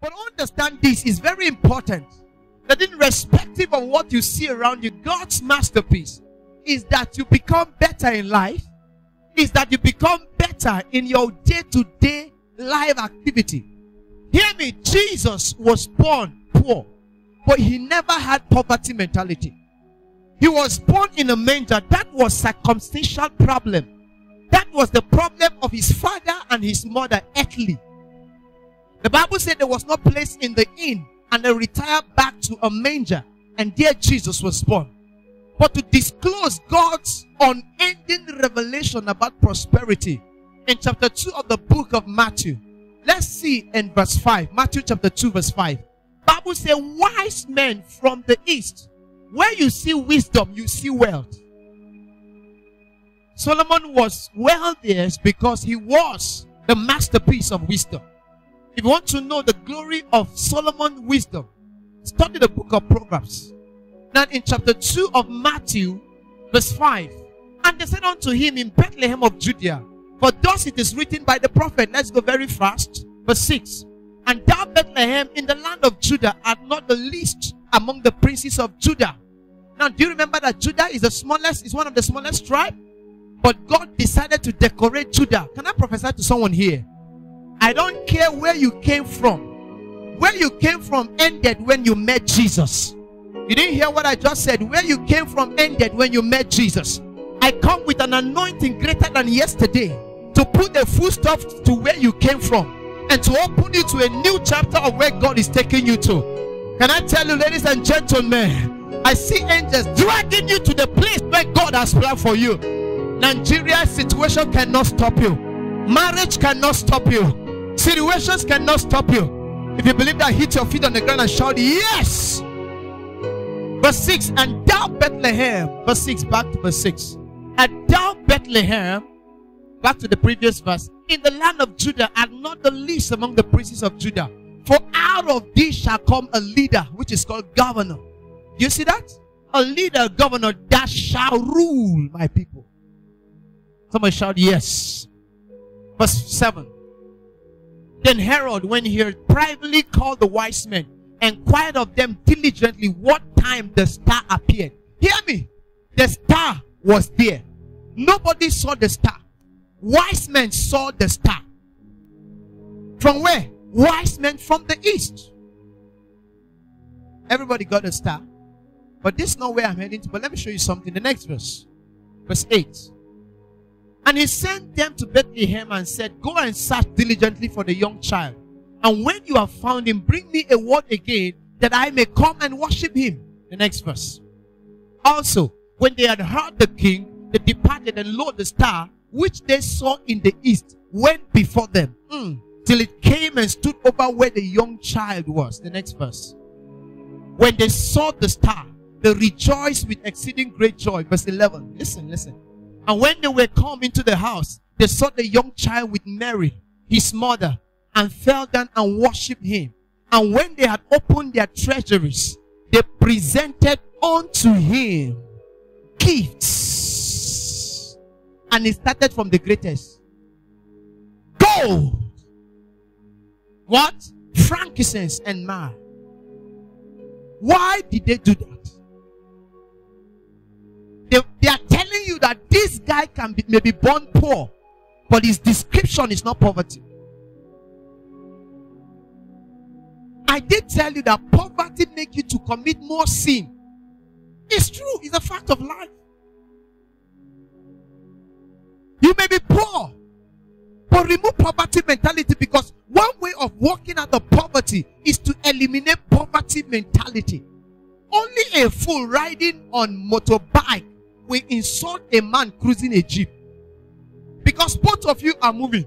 But understand this is very important. That irrespective of what you see around you, God's masterpiece is that you become better in life, is that you become better in your day to day life activity. Hear me, Jesus was born poor, but he never had poverty mentality. He was born in a manger. That was circumstantial problem. That was the problem of his father and his mother, earthly. The Bible said there was no place in the inn, and they retired back to a manger, and there Jesus was born. But to disclose God's unending revelation about prosperity in chapter 2 of the book of Matthew, let's see in verse 5. Matthew chapter 2, verse 5. Bible says, wise men from the east. Where you see wisdom, you see wealth. Solomon was wealthiest because he was the masterpiece of wisdom. If you want to know the glory of Solomon's wisdom, study the book of Proverbs. Now, in chapter 2 of Matthew, verse 5, and they said unto him in Bethlehem of Judea, For thus it is written by the prophet. Let's go very fast. Verse 6. And thou, Bethlehem, in the land of Judah, art not the least among the princes of Judah. Now, do you remember that Judah is the smallest, is one of the smallest tribes? But God decided to decorate Judah. Can I prophesy to someone here? I don't care where you came from. Where you came from ended when you met Jesus. You didn't hear what I just said. Where you came from ended when you met Jesus. I come with an anointing greater than yesterday to put a full stop to where you came from and to open you to a new chapter of where God is taking you to. Can I tell you, ladies and gentlemen, I see angels dragging you to the place where God has planned for you. Nigeria's situation cannot stop you. Marriage cannot stop you. Situations cannot stop you. If you believe that, hit your feet on the ground and shout, Yes! Verse 6 And thou, Bethlehem, verse 6, back to verse 6. And thou, Bethlehem, back to the previous verse, in the land of Judah, and not the least among the princes of Judah. For out of thee shall come a leader, which is called governor. Do you see that? A leader, governor that shall rule my people. Somebody shout, Yes. Verse 7. Then Herod, when he had privately called the wise men, inquired of them diligently what time the star appeared. Hear me. The star was there. Nobody saw the star. Wise men saw the star. From where? Wise men from the east. Everybody got a star. But this is not where I'm heading to. But let me show you something. The next verse. Verse 8. And he sent them to Bethlehem and said, Go and search diligently for the young child. And when you have found him, bring me a word again that I may come and worship him. The next verse. Also, when they had heard the king, they departed, and lo, the star which they saw in the east went before them mm, till it came and stood over where the young child was. The next verse. When they saw the star, they rejoiced with exceeding great joy. Verse 11. Listen, listen. And when they were come into the house, they saw the young child with Mary, his mother, and fell down and worshipped him. And when they had opened their treasuries, they presented unto him gifts. And it started from the greatest gold. What? Frankincense and myrrh. Why did they do that? They, you that this guy can be maybe born poor, but his description is not poverty. I did tell you that poverty make you to commit more sin. It's true. It's a fact of life. You may be poor, but remove poverty mentality because one way of working out of poverty is to eliminate poverty mentality. Only a fool riding on motorbike will insult a man cruising a jeep because both of you are moving.